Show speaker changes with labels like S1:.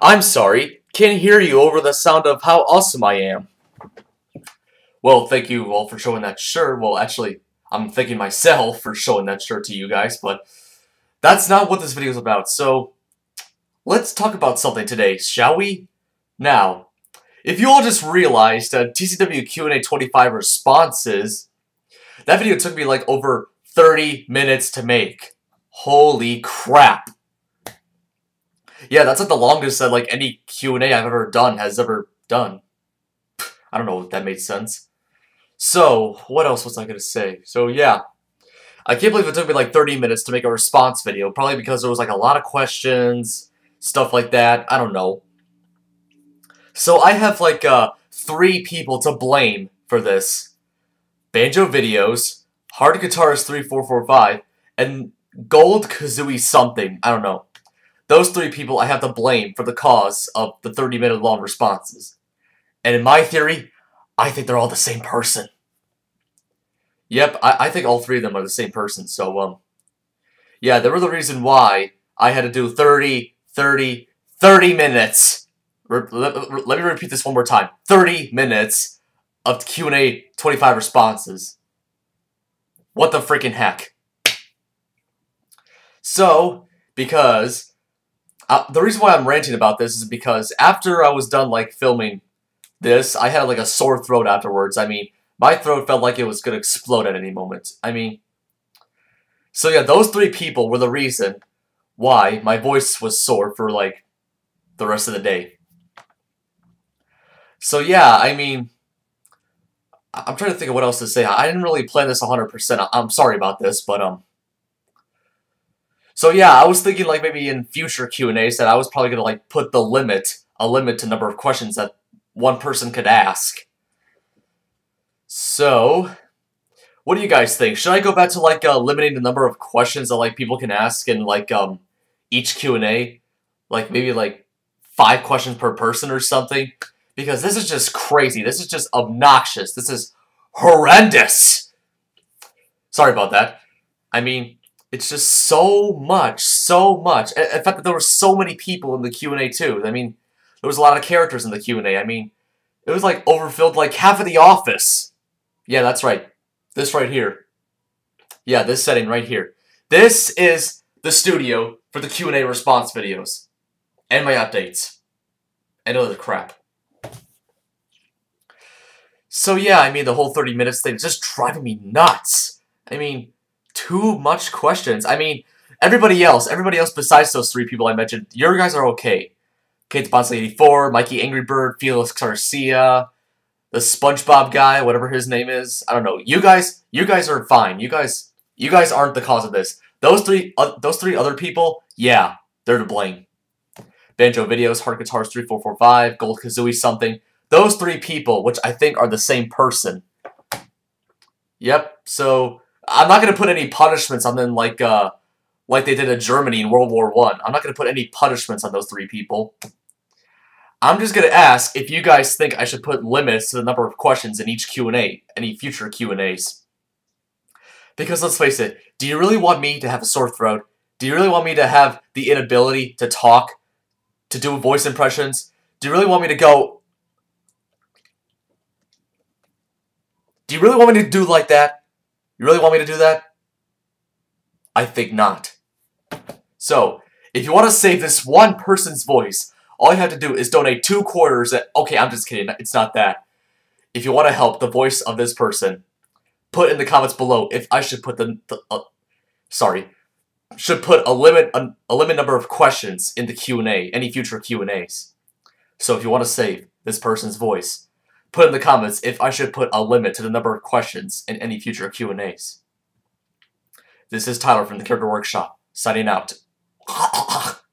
S1: I'm sorry, can't hear you over the sound of how awesome I am. Well, thank you all for showing that shirt. Well, actually, I'm thanking myself for showing that shirt to you guys, but that's not what this video is about. So, let's talk about something today, shall we? Now, if you all just realized uh, TCW Q&A 25 responses, that video took me like over 30 minutes to make. Holy crap. Yeah, that's like the longest that like any Q&A I've ever done has ever done. I don't know if that made sense. So, what else was I going to say? So, yeah. I can't believe it took me like 30 minutes to make a response video. Probably because there was like a lot of questions, stuff like that. I don't know. So, I have like uh, three people to blame for this. Banjo Videos, Hard Guitarist 3445, and Gold Kazooie something. I don't know. Those three people I have to blame for the cause of the 30 minute long responses. And in my theory, I think they're all the same person. Yep, I, I think all three of them are the same person, so, um... Yeah, they were the reason why I had to do 30, 30, 30 minutes! Re let, let me repeat this one more time. 30 minutes of Q&A 25 responses. What the freaking heck? So, because uh, the reason why I'm ranting about this is because after I was done like filming this, I had like a sore throat afterwards. I mean, my throat felt like it was gonna explode at any moment. I mean, so yeah, those three people were the reason why my voice was sore for like the rest of the day. So yeah, I mean, I'm trying to think of what else to say. I didn't really plan this 100%. I'm sorry about this, but um, so yeah, I was thinking like maybe in future Q&As that I was probably going to like put the limit, a limit to number of questions that one person could ask. So, what do you guys think? Should I go back to like uh, limiting the number of questions that like people can ask in like um each Q&A? Like maybe like five questions per person or something? Because this is just crazy. This is just obnoxious. This is horrendous. Sorry about that. I mean, it's just so much, so much. In fact, that there were so many people in the Q&A too. I mean, there was a lot of characters in the Q&A. I mean, it was like overfilled like half of the office. Yeah, that's right. This right here. Yeah, this setting right here. This is the studio for the Q&A response videos. And my updates. And other crap. So yeah, I mean, the whole 30 minutes thing is just driving me nuts. I mean, too much questions. I mean, everybody else, everybody else besides those three people I mentioned, your guys are okay. Kate Bonsley 84, Mikey Angry Bird, Felix Garcia, the SpongeBob guy, whatever his name is. I don't know. You guys, you guys are fine. You guys, you guys aren't the cause of this. Those three, uh, those three other people, yeah, they're to blame. Banjo Videos, Hard Guitars 3445, Gold Kazooie something. Those three people, which I think are the same person. Yep, so I'm not going to put any punishments on them like uh, like they did in Germany in World War One. I'm not going to put any punishments on those three people. I'm just going to ask if you guys think I should put limits to the number of questions in each Q&A, any future Q&As. Because let's face it, do you really want me to have a sore throat? Do you really want me to have the inability to talk, to do voice impressions? Do you really want me to go... Do you really want me to do like that? You really want me to do that? I think not. So, if you want to save this one person's voice, all you have to do is donate two quarters at, okay, I'm just kidding, it's not that. If you want to help the voice of this person, put in the comments below if I should put the, the uh, sorry, should put a limit, a, a limit number of questions in the Q&A, any future Q&As. So if you want to save this person's voice, put in the comments if I should put a limit to the number of questions in any future Q&As. This is Tyler from the Character Workshop, signing out.